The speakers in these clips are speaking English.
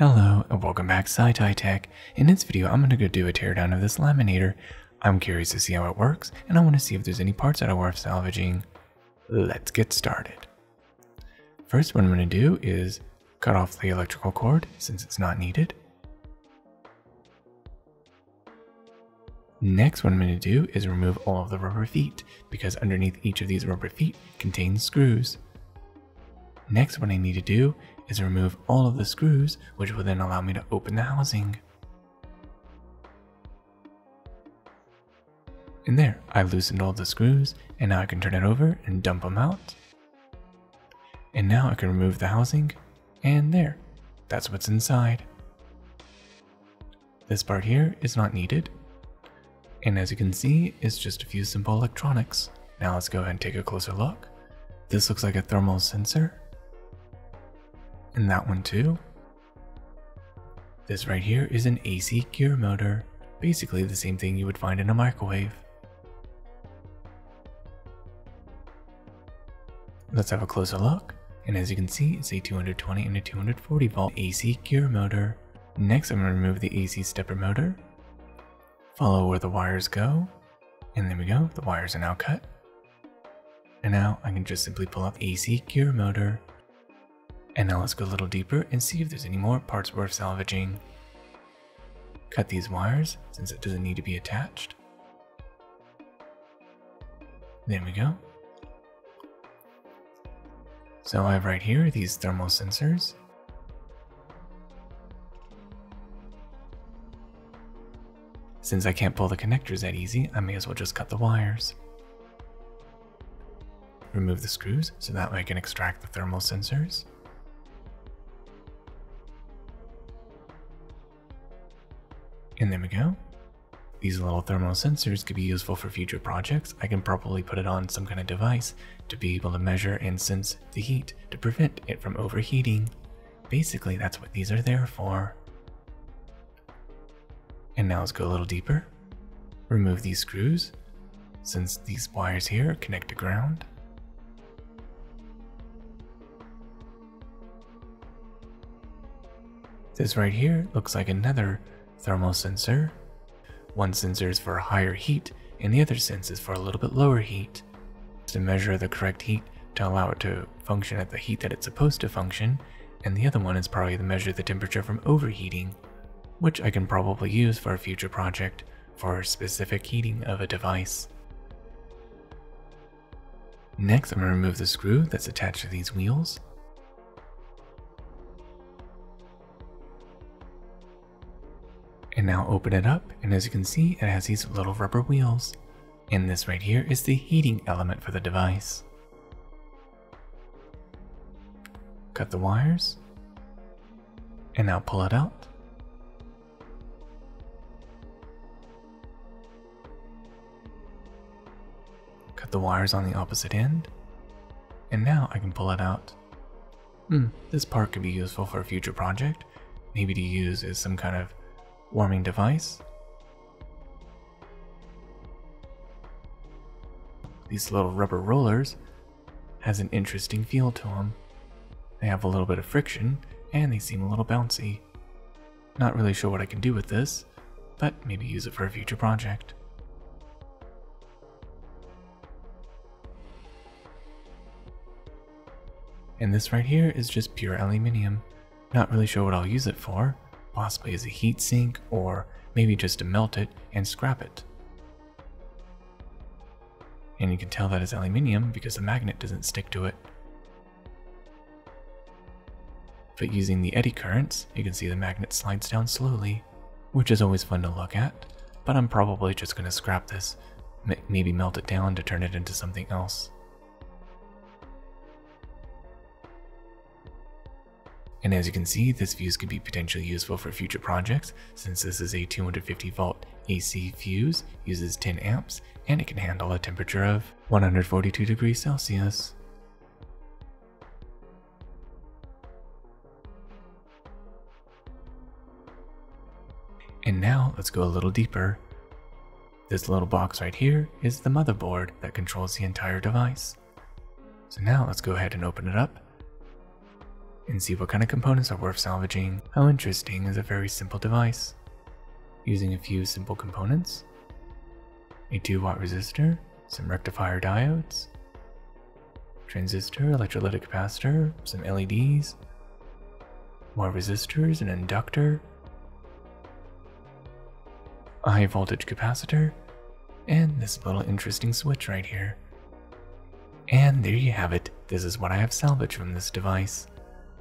Hello and welcome back SciTyeTech. In this video, I'm going to go do a teardown of this laminator. I'm curious to see how it works, and I want to see if there's any parts that are worth salvaging. Let's get started. First, what I'm going to do is cut off the electrical cord since it's not needed. Next, what I'm going to do is remove all of the rubber feet because underneath each of these rubber feet contains screws. Next, what I need to do is remove all of the screws, which will then allow me to open the housing. And there, I loosened all the screws, and now I can turn it over and dump them out. And now I can remove the housing, and there, that's what's inside. This part here is not needed, and as you can see, it's just a few simple electronics. Now let's go ahead and take a closer look. This looks like a thermal sensor, and that one too. This right here is an AC gear motor, basically the same thing you would find in a microwave. Let's have a closer look, and as you can see, it's a 220 and a 240 volt AC gear motor. Next, I'm going to remove the AC stepper motor, follow where the wires go, and there we go, the wires are now cut. And now I can just simply pull up AC gear motor and now let's go a little deeper and see if there's any more parts worth salvaging. Cut these wires since it doesn't need to be attached. There we go. So I have right here these thermal sensors. Since I can't pull the connectors that easy, I may as well just cut the wires. Remove the screws so that way I can extract the thermal sensors. And there we go. These little thermal sensors could be useful for future projects. I can probably put it on some kind of device to be able to measure and sense the heat to prevent it from overheating. Basically, that's what these are there for. And now let's go a little deeper. Remove these screws, since these wires here connect to ground. This right here looks like another thermal sensor. One sensor is for higher heat, and the other sense is for a little bit lower heat. To measure the correct heat to allow it to function at the heat that it's supposed to function, and the other one is probably to measure the temperature from overheating, which I can probably use for a future project for specific heating of a device. Next, I'm going to remove the screw that's attached to these wheels. Now open it up, and as you can see, it has these little rubber wheels. And this right here is the heating element for the device. Cut the wires, and now pull it out. Cut the wires on the opposite end, and now I can pull it out. Hmm, this part could be useful for a future project, maybe to use as some kind of warming device. These little rubber rollers has an interesting feel to them. They have a little bit of friction and they seem a little bouncy. Not really sure what I can do with this, but maybe use it for a future project. And this right here is just pure aluminium. Not really sure what I'll use it for, possibly as a heat sink or maybe just to melt it and scrap it. And you can tell that it's aluminium because the magnet doesn't stick to it. But using the eddy currents, you can see the magnet slides down slowly, which is always fun to look at, but I'm probably just going to scrap this, maybe melt it down to turn it into something else. And as you can see, this fuse could be potentially useful for future projects since this is a 250 volt AC fuse, uses 10 amps, and it can handle a temperature of 142 degrees Celsius. And now let's go a little deeper. This little box right here is the motherboard that controls the entire device. So now let's go ahead and open it up and see what kind of components are worth salvaging. How interesting is a very simple device. Using a few simple components, a 2 watt resistor, some rectifier diodes, transistor, electrolytic capacitor, some LEDs, more resistors, an inductor, a high voltage capacitor, and this little interesting switch right here. And there you have it. This is what I have salvaged from this device.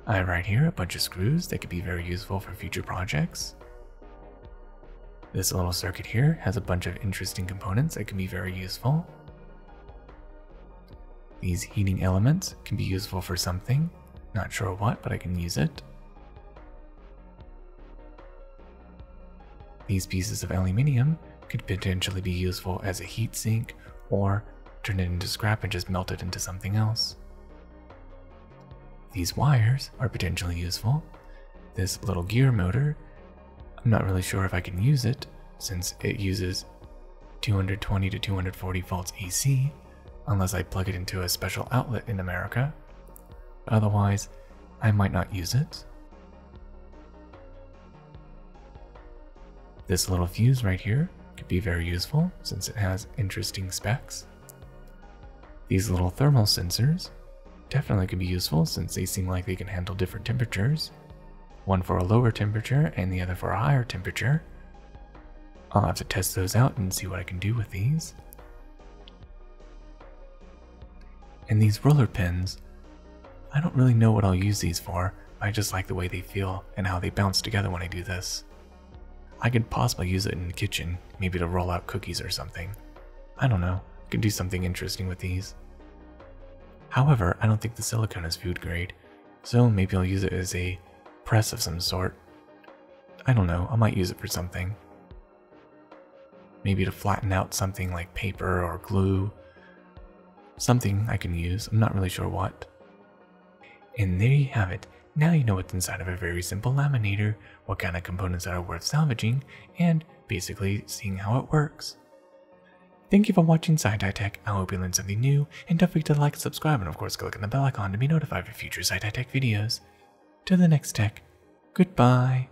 I have right here a bunch of screws that could be very useful for future projects. This little circuit here has a bunch of interesting components that can be very useful. These heating elements can be useful for something. Not sure what, but I can use it. These pieces of aluminium could potentially be useful as a heat sink or turn it into scrap and just melt it into something else. These wires are potentially useful. This little gear motor, I'm not really sure if I can use it since it uses 220 to 240 volts AC unless I plug it into a special outlet in America. Otherwise, I might not use it. This little fuse right here could be very useful since it has interesting specs. These little thermal sensors definitely could be useful since they seem like they can handle different temperatures. One for a lower temperature and the other for a higher temperature. I'll have to test those out and see what I can do with these. And these roller pins, I don't really know what I'll use these for, I just like the way they feel and how they bounce together when I do this. I could possibly use it in the kitchen, maybe to roll out cookies or something. I don't know, I could do something interesting with these. However, I don't think the silicone is food grade, so maybe I'll use it as a press of some sort. I don't know, I might use it for something. Maybe to flatten out something like paper or glue. Something I can use, I'm not really sure what. And there you have it. Now you know what's inside of a very simple laminator, what kind of components are worth salvaging, and basically seeing how it works. Thank you for watching SciTyeTech. I hope you learned something new, and don't forget to like, subscribe, and of course click on the bell icon to be notified for future SciTyeTech videos. To the next tech, goodbye.